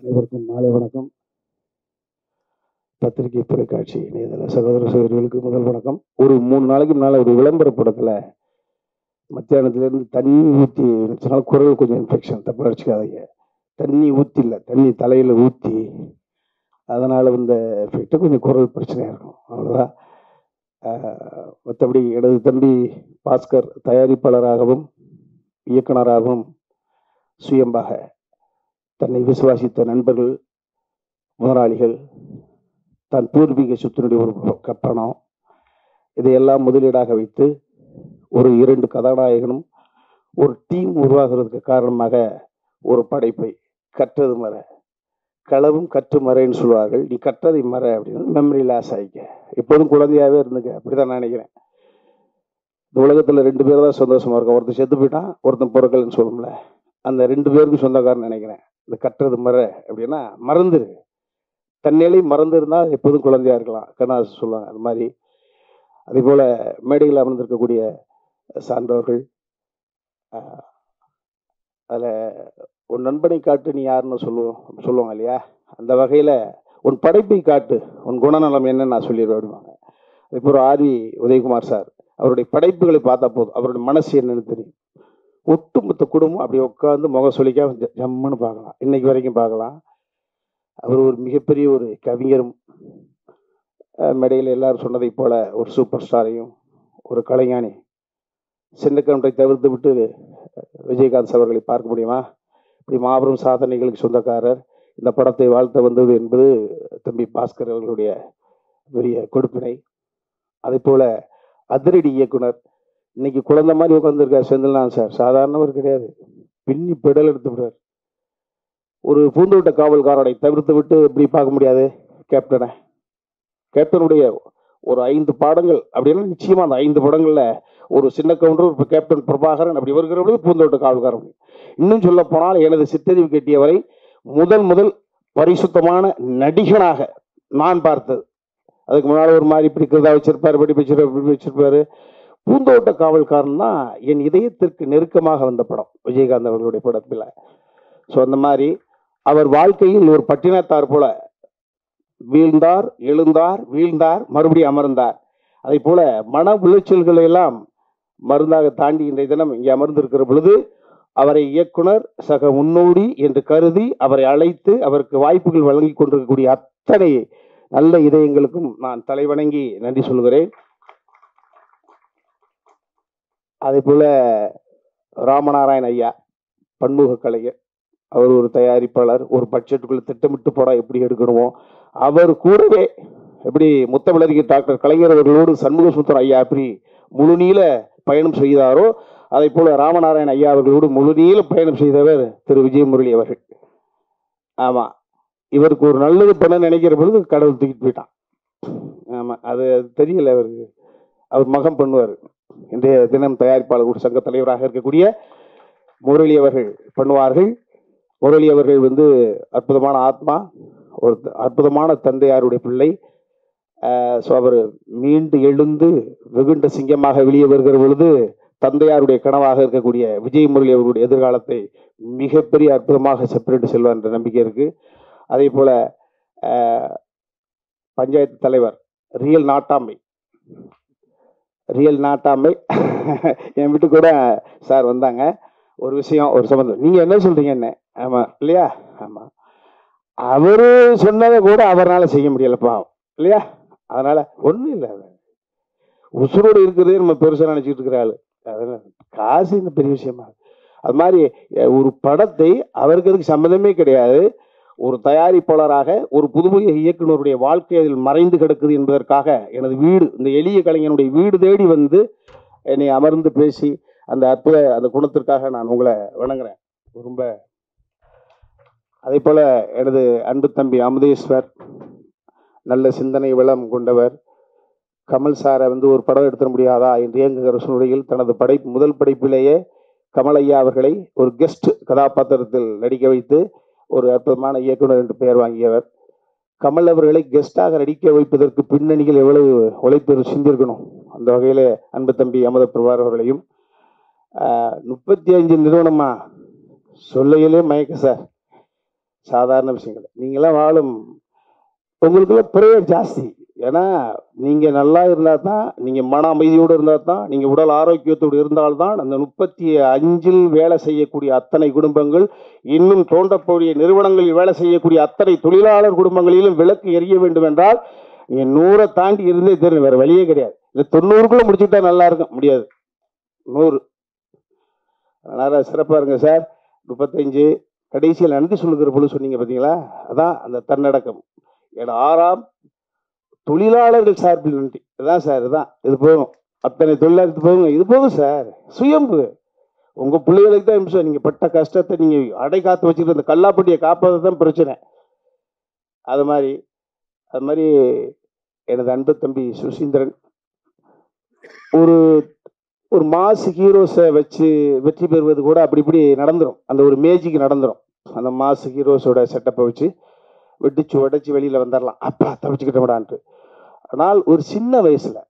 அனைவருக்கும் மாலை வணக்கம். பத்திரிகை தொலைக்காட்சி இணையதள சகோதர சகோதரிகளுக்கு முதல் வணக்கம். ஒரு மூணு நாளைக்கு முன்னால் ஒரு விளம்பர படத்தில் மத்தியானத்துலேருந்து தண்ணி ஊற்றி சொன்னால் குரல் கொஞ்சம் இன்ஃபெக்ஷன் தப்பு அடிச்சுக்காதீங்க தண்ணி ஊற்றி இல்லை தண்ணி தலையில் ஊற்றி அதனால் வந்த எஃபெக்ட்டு கொஞ்சம் குரல் பிரச்சனையாக இருக்கும். அவ்வளோதான் மற்றபடி எனது தம்பி பாஸ்கர் தயாரிப்பாளராகவும் இயக்குனராகவும் சுயம்பாக தன்னை விசுவாசித்த நண்பர்கள் முதலாளிகள் தன் பூர்வீக சொத்தினுடைய ஒரு கட்டணம் இதையெல்லாம் முதலீடாக வைத்து ஒரு இரண்டு கதாநாயகனும் ஒரு டீம் உருவாகிறதுக்கு காரணமாக ஒரு படைப்பை கற்றது மற களவும் கற்று மறைன்னு சொல்லுவார்கள். நீ கற்றதை மற அப்படின்னு மெமரி லாஸ் ஆகிக்க எப்போதும் குழந்தையாவே இருந்துக்க. அப்படிதான் நான் நினைக்கிறேன். இந்த உலகத்தில் ரெண்டு பேர் தான் சந்தோஷமாக இருக்கும் ஒருத்தன் செத்து போயிட்டான் ஒருத்தன் பொருட்கள்னு சொல்லும்ல. அந்த ரெண்டு பேருக்கும் சொந்தக்காரன் நினைக்கிறேன். இந்த கற்றது மற அப்படின்னா மறந்துரு. தன்னிலை மறந்து இருந்தால் எப்போதும் குழந்தையா இருக்கலாம். கண்ணாசு சொல்லுவாங்க அது மாதிரி. அதே போல் மேடையில் அமர்ந்திருக்கக்கூடிய சான்றோர்கள் அதில் உன் நண்பனை காட்டு நீ யாருன்னு சொல்லுவோம் சொல்லுவாங்க இல்லையா? அந்த வகையில் உன் படைப்பை காட்டு உன் குணநலம் என்னன்னு நான் சொல்லிடுவேன் அப்படிம்பாங்க. அதே ஆர்வி உதயகுமார் சார் அவருடைய படைப்புகளை பார்த்தா போதும். அவருடைய மனசு என்னன்னு தெரியும். ஒட்டுமொத்த குடும்பம் அப்படி உட்காந்து முகம் சொல்லிக்காம ஜ- ஜம்முன்னு பார்க்கலாம். இன்னைக்கு வரைக்கும் பார்க்கலாம். அவர் ஒரு மிகப்பெரிய ஒரு கவிஞரும் மேடையில் எல்லாரும் சொன்னதைப் போல ஒரு சூப்பர் ஸ்டாரையும் ஒரு கலைஞானி. சின்ன தவிர்த்து விட்டு விஜயகாந்த் அவர்களை பார்க்க முடியுமா? இப்படி மாபெரும் சாதனைகளுக்கு சொந்தக்காரர். இந்த படத்தை வாழ்த்த வந்தது என்பது தம்பி பாஸ்கர் அவர்களுடைய பெரிய கொடுப்பினை. அதே போல அதிரடி இயக்குனர் இன்னைக்கு குழந்தை மாதிரி உட்காந்துருக்கார் செந்தில்நாதன் சார். சாதாரணவர் கிடையாது. பின்னி பெடல் எடுத்து விடுவார் ஒரு பூந்தோட்ட காவல்காரனை தவிர்த்து விட்டு இப்படி பார்க்க முடியாது? கேப்டனை. கேப்டனுடைய ஒரு ஐந்து பாடங்கள் அப்படின்னா நிச்சயமா அந்த ஐந்து படங்கள்ல ஒரு சின்ன கவுண்டர் ஒரு கேப்டன் பிரபாகரன் அப்படி வருகிற பூந்தோட்ட காவல்காரன். இன்னும் சொல்ல போனால் எனது சித்தறிவு கட்டியவரை முதல் முதல் பரிசுத்தமான நடிகனாக நான் பார்த்தது. அதுக்கு முன்னால் ஒரு மாதிரி இப்படி கிருதா வச்சிருப்பாரு இப்படி வச்சிருப்பாரு இப்படி வச்சிருப்பாரு பூந்தோட்ட காவல்காரன் தான் என் இதயத்திற்கு நெருக்கமாக வந்த படம். விஜயகாந்த் அவர்களுடைய படத்தில். ஸோ அந்த மாதிரி அவர் வாழ்க்கையில் ஒரு பட்டினத்தார் போல வீழ்ந்தார் எழுந்தார் வீழ்ந்தார் மறுபடியும் அமர்ந்தார். அதே போல மன உளைச்சல்களை எல்லாம் மருந்தாக தாண்டி இன்றைய தினம் இங்கே அமர்ந்திருக்கிற பொழுது அவரை இயக்குனர் சக முன்னோடி என்று கருதி அவரை அழைத்து அவருக்கு வாய்ப்புகள் வழங்கி கொண்டிருக்கக்கூடிய அத்தனை நல்ல இதயங்களுக்கும் நான் தலைவணங்கி நன்றி சொல்கிறேன். அதே போல் ராமநாராயண் ஐயா பன்முக கலைஞர் அவர் ஒரு தயாரிப்பாளர் ஒரு பட்ஜெட்டுக்குள்ளே திட்டமிட்டு படம் எப்படி எடுக்கணுமோ அவர் கூடவே எப்படி முத்தமிழறிஞர் டாக்டர் கலைஞர் அவர்களோடு சண்முக சுந்தரம் ஐயா எப்படி முழுநீள பயணம் செய்தாரோ அதே போல் ராமநாராயண் ஐயா அவர்களோடு முழுநீள பயணம் செய்தவர் திரு விஜயமுரளி அவர்கள். ஆமாம் இவருக்கு ஒரு நல்லது பண்ண நினைக்கிற பொழுது கடவுள் தூக்கிட்டு போயிட்டான். ஆமாம் அது தெரியல அவருக்கு. அவர் மகம் பண்ணுவார். இன்றைய தினம் தயாரிப்பாளர் கூட சங்க தலைவராக இருக்கக்கூடிய முரளி அவர்கள் பண்ணுவார்கள். முரளி அவர்கள் வந்து அற்புதமான ஆத்மா ஒரு த- அற்புதமான தந்தையாருடைய பிள்ளை. ஸோ அவர் மீண்டு எழுந்து வெகுண்ட சிங்கமாக வெளியே வருகிற பொழுது தந்தையாருடைய கனவாக இருக்கக்கூடிய விஜய் முரளி அவருடைய எதிர்காலத்தை மிகப்பெரிய அற்புதமாக செப்பரேட்டு செல்வார் என்ற நம்பிக்கை இருக்கு. அதே போல பஞ்சாயத்து தலைவர் ரியல் நாட்டாமை ரியல் நாட்டாமை என் வீட்டு கூட சார் வந்தாங்க. ஒரு விஷயம் ஒரு சம்பந்தம். நீங்கள் என்ன சொல்கிறீங்க என்ன? ஆமாம் இல்லையா? ஆமாம் அவர் சொன்னதை கூட அவரால் செய்ய முடியலப்பா இல்லையா? அதனால் ஒன்றும் இல்லை அது. உசுரோடு இருக்கிறதே நம்ம பெருசாக நினச்சிட்டு இருக்கிற ஆள். அதனால காசு இந்த பெரிய விஷயமா. அது மாதிரி ஒரு படத்தை அவருக்கு அதுக்கு சம்மந்தமே கிடையாது. ஒரு தயாரிப்பாளராக ஒரு புதுமைய இயக்குனருடைய வாழ்க்கை அதில் மறைந்து கிடக்குது என்பதற்காக எனது வீடு இந்த எளிய கலைஞனுடைய வீடு தேடி வந்து என்னை அமர்ந்து பேசி அந்த அற்புத அந்த குணத்திற்காக நான் உங்களை வணங்குறேன். ரொம்ப அதே போல எனது அன்பு தம்பி அமுதேஸ்வர் நல்ல சிந்தனை வளம் கொண்டவர் கமல் சாரை வந்து ஒரு படம் எடுத்துட முடியாதா என்று இயங்குகிற சூழ்நிலையில் தனது படைப்பு முதல் படைப்பிலேயே கமல் ஐயா அவர்களை ஒரு கெஸ்ட் கதாபாத்திரத்தில் நடிக்க வைத்து ஒரு அற்புதமான இயக்குனர் என்று பெயர் வாங்கியவர். கமல் அவர்களை கெஸ்டாக நடிக்க வைப்பதற்கு பின்னணியில் எவ்வளவு உழைப்பு சிந்திருக்கணும் அந்த வகையில் அன்பு தம்பி அமத பிரபார் அவர்களையும் முப்பத்தி அஞ்சு நிறுவனமா? சொல்லையிலே மயக்க சார். சாதாரண விஷயங்கள். நீங்களாம் வாழும் உங்களுக்குள்ள பிரேயர் ஜாஸ்தி. ஏன்னா நீங்கள் நல்லா இருந்தால் தான் நீங்கள் மன அமைதியோடு இருந்தால் தான் நீங்கள் உடல் ஆரோக்கியத்தோடு இருந்தால்தான் அந்த முப்பத்தி அஞ்சில் வேலை செய்யக்கூடிய அத்தனை குடும்பங்கள் இன்னும் தோன்றக்கூடிய நிறுவனங்களில் வேலை செய்யக்கூடிய அத்தனை தொழிலாளர் குடும்பங்களிலும் விளக்கு எரிய வேண்டும் என்றால் நீங்கள் நூறை தாண்டி இருந்தே தெரியும் வேறு வழியே கிடையாது. இந்த தொண்ணூறுக்குள்ள முடிச்சுட்டா நல்லா இருக்கும். முடியாது. நூறு. நல்லா சிறப்பாக இருங்க சார். முப்பத்தஞ்சு. கடைசியில் நன்றி சொல்லுகிற பொழுது சொன்னீங்க பார்த்தீங்களா அதான் அந்த தன்னடக்கம். ஏன்னா ஆறாம் தொழிலாளர்கள் சார்பில் நன்றி இதுதான் சார் இதுதான் இது போகும் அத்தனை தொழிலாளர்கள் போதும். இது போகும் சார். சுயம்பு. உங்கள் பிள்ளைகளுக்கு தான் இம்சம் நீங்கள் பட்ட கஷ்டத்தை நீங்கள் அடை காத்து வச்சுக்கிட்டு அந்த கல்லாப்பட்டியை காப்பாற்ற தான் பிரச்சனை. அது மாதிரி அது மாதிரி எனது அன்பு தம்பி சுசீந்திரன் ஒரு ஒரு மாசு ஹீரோஸை வச்சு வெற்றி பெறுவது கூட அப்படி இப்படி நடந்துடும் அந்த ஒரு மேஜிக்கு நடந்துடும் அந்த மாசு ஹீரோஸோட செட்டப்பை வச்சு வெடிச்சு உடச்சி வெளியில் வந்துடலாம் அப்பா தவிச்சுக்கிட்டோம்டான்ட்டு ஆனால் ஒரு சின்ன வயசுல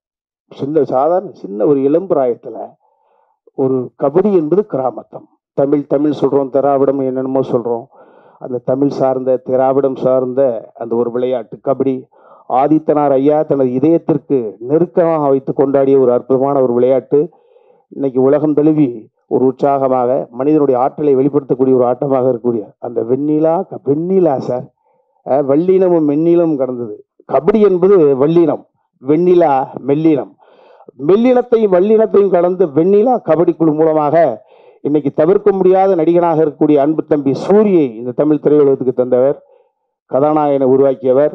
சின்ன சாதாரண சின்ன ஒரு இளம்பிராயத்துல ஒரு கபடி என்பது கிராமத்தம். தமிழ் தமிழ் சொல்றோம் திராவிடம் என்னென்னமோ சொல்றோம். அந்த தமிழ் சார்ந்த திராவிடம் சார்ந்த அந்த ஒரு விளையாட்டு கபடி. ஆதித்தனார் ஐயா தனது இதயத்திற்கு நெருக்கமாக வைத்து கொண்டாடிய ஒரு அற்புதமான ஒரு விளையாட்டு. இன்னைக்கு உலகம் தழுவி ஒரு உற்சாகமாக மனிதனுடைய ஆற்றலை வெளிப்படுத்தக்கூடிய ஒரு ஆட்டமாக இருக்கக்கூடிய அந்த வெண்ணிலா க- வெண்ணிலா சார். அஹ் வெண்ணிலமும் கடந்தது கபடி என்பது வெள்ளினம் வெண்ணிலா மெல்லினம். மெல்லினத்தையும் வல்லினத்தையும் கலந்து வெண்ணிலா கபடி குழு மூலமாக இன்னைக்கு தவிர்க்க முடியாத நடிகனாக இருக்கக்கூடிய அன்பு தம்பி சூரியை இந்த தமிழ் திரையுலகத்துக்கு தந்தவர் கதாநாயகனை உருவாக்கியவர்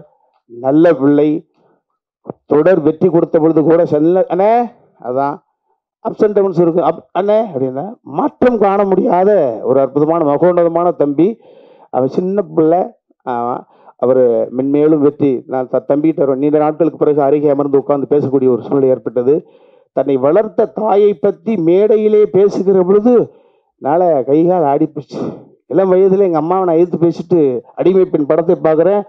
நல்ல பிள்ளை தொடர் வெற்றி கொடுத்த பொழுது கூட செல்ல அண்ணே அதான் அப்ஸ் அண்ட் டவுன்ஸ் இருக்கு அப் அண்ணே அப்படின்னா மாற்றம் காண முடியாத ஒரு அற்புதமான மகோன்னதமான தம்பி. அவன் சின்ன பிள்ளை அவன் அவர் மென்மேலும் வெற்றி. நான் த தம்பிகிட்ட ஒரு நீண்ட நாட்களுக்கு பிறகு அருகே அமர்ந்து உட்கார்ந்து பேசக்கூடிய ஒரு சூழ்நிலை ஏற்பட்டது. தன்னை வளர்த்த தாயை பற்றி மேடையிலே பேசுகிற பொழுது நாளை கைகால் ஆடிப்போச்சு. இளம் வயதில் எங்கள் அம்மாவை நான் எதிர்த்து பேசிட்டு அடிமை பெண் படத்தை பார்க்குறேன்.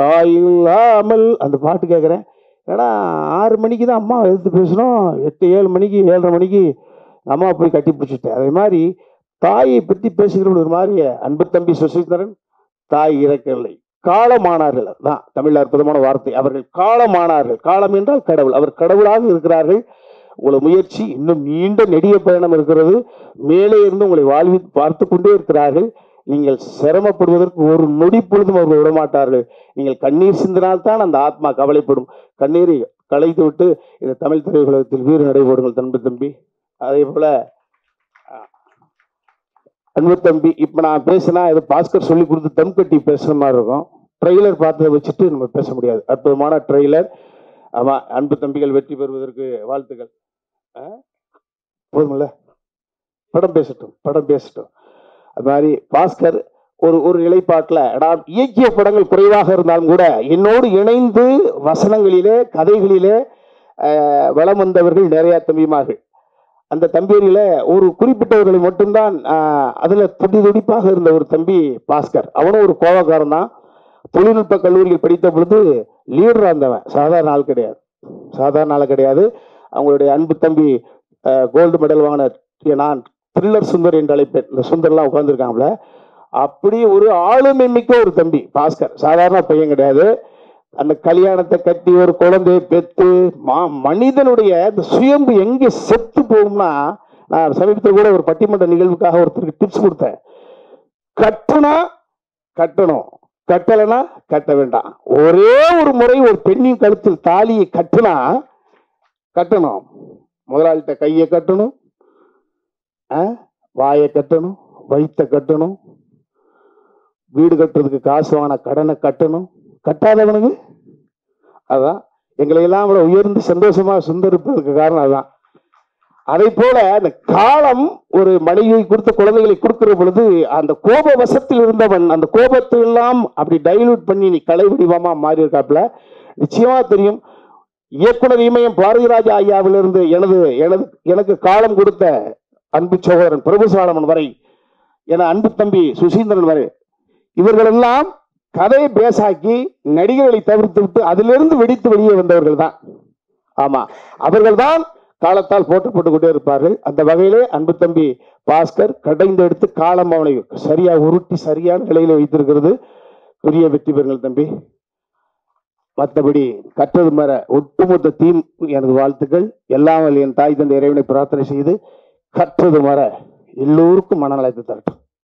தாயில்லாமல் அந்த பாட்டு கேட்குறேன். ஏன்னா ஆறு மணிக்கு தான் அம்மாவை எதிர்த்து பேசணும். எட்டு ஏழு மணிக்கு ஏழரை மணிக்கு அம்மாவை போய் கட்டி பிடிச்சிட்டேன். அதே மாதிரி தாயை பற்றி பேசுகிற ஒரு மாதிரி அன்பு தம்பி சுசீந்திரன் தாய் இறக்கவில்லை. காலமானார்கள். தான் தமிழ் அற்புதமான வார்த்தை. அவர்கள் காலமானார்கள். காலம் என்றால் கடவுள். அவர் கடவுளாக இருக்கிறார்கள். உங்களை முயற்சி இன்னும் நீண்ட நெடிய பயணம் இருக்கிறது. மேலே இருந்து உங்களை வாழ்வி பார்த்து கொண்டே இருக்கிறார்கள். நீங்கள் சிரமப்படுவதற்கு ஒரு நொடி பொழுதும் அவர்கள் விடமாட்டார்கள். நீங்கள் கண்ணீர் சிந்தினால்தான் அந்த ஆத்மா கவலைப்படும். கண்ணீரை களைத்து விட்டு இந்த தமிழ் திரையுலகத்தில் வீறு நடைபோடுங்கள் தன்பு தம்பி. அதே போல அன்பு தம்பி இப்ப நான் பேசினா ஏதோ பாஸ்கர் சொல்லி கொடுத்து தம் கட்டி பேசுற மாதிரி இருக்கும். ட்ரெய்லர் பார்த்ததை வச்சுட்டு நம்ம பேச முடியாது. அற்புதமான ட்ரெய்லர் ஆமா அன்பு தம்பிகள் வெற்றி பெறுவதற்கு வாழ்த்துக்கள். போதுமில்ல? படம் பேசட்டும் படம் பேசட்டும். அது மாதிரி பாஸ்கர் ஒரு ஒரு நிலைப்பாட்டில் நான் இயக்கிய படங்கள் குறைவாக இருந்தாலும் கூட என்னோடு இணைந்து வசனங்களிலே கதைகளிலே வளம் வலம் வந்தவர்கள் நிறையா தம்பிமார்கள். அந்த தம்பியரில ஒரு குறிப்பிட்டவர்களை மட்டும்தான் அதில் அதுல துடி துடிப்பாக இருந்த ஒரு தம்பி பாஸ்கர். அவனும் ஒரு கோவக்காரன் தான். தொழில்நுட்ப கல்லூரியில் படித்த பொழுது லீடர் இருந்தவன். சாதாரண ஆள் கிடையாது. சாதாரண ஆள் கிடையாது. அவங்களுடைய அன்பு தம்பி கோல்டு மெடல் வாங்கின நான் த்ரில்லர் சுந்தர் என்று அழைப்பேன். இந்த சுந்தர்லாம் உட்காந்துருக்காங்கள அப்படி ஒரு ஆளுமை மிக்க ஒரு தம்பி பாஸ்கர். சாதாரண பையன் கிடையாது. அந்த கல்யாணத்தை கட்டி ஒரு குழந்தையை பெத்து மா மனிதனுடைய இந்த சுயம்பு எங்கே செத்து போகும்னா நான் சமீபத்தில் கூட ஒரு பட்டிமன்ற நிகழ்வுக்காக ஒருத்தருக்கு டிப்ஸ் கொடுத்தேன். கட்டுனா கட்டணும் கட்டலைன்னா கட்ட வேண்டாம். ஒரே ஒரு முறை ஒரு பெண்ணின் கழுத்தில் தாலியை கட்டுனா கட்டணும். முதலாளிகிட்ட கையை கட்டணும் ஆ? வாயை கட்டணும் வயிற்ற கட்டணும் வீடு கட்டுறதுக்கு காசு வாங்கின கடனை கட்டணும். கட்டாதவனுக்கு அதான் எங்களை எல்லாம் விட உயர்ந்து சந்தோஷமாக சுந்தரிப்பதற்கு காரணம் அதுதான். அதை போல அந்த காலம் ஒரு மனைவியை கொடுத்த குழந்தைகளை கொடுக்கிற பொழுது அந்த கோப வசத்தில் இருந்தவன் அந்த கோபத்தை எல்லாம் அப்படி டைலூட் பண்ணி நீ கலை வடிவமா மாறி இருக்காப்புல நிச்சயமா தெரியும் இயக்குனர் இமயம் பாரதிராஜா ஐயாவிலிருந்து எனது எனது எனக்கு காலம் கொடுத்த அன்பு சகோதரன் பிரபு சாலமன் வரை என அன்பு தம்பி சுசீந்திரன் வரை இவர்களெல்லாம் கதையை பேசாக்கி நடிகர்களை தவிர்த்து விட்டு அதிலிருந்து வெடித்து வெளியே வந்தவர்கள் தான். ஆமா அவர்கள்தான் காலத்தால் போட்டப்பட்டு கொண்டே இருப்பார்கள். அந்த வகையிலே அன்பு தம்பி பாஸ்கர் கடைந்தெடுத்து காலம் அவனை சரியா உருட்டி சரியான நிலையில வைத்திருக்கிறது. பெரிய வெற்றி பெறுங்கள் தம்பி. மற்றபடி கற்றது மர ஒட்டுமொத்த தீம் எனது வாழ்த்துக்கள். எல்லாம் என் தாய் தந்தை இறைவனை பிரார்த்தனை செய்து கற்றது மர எல்லோருக்கும் மனநலத்தை தரட்டும்.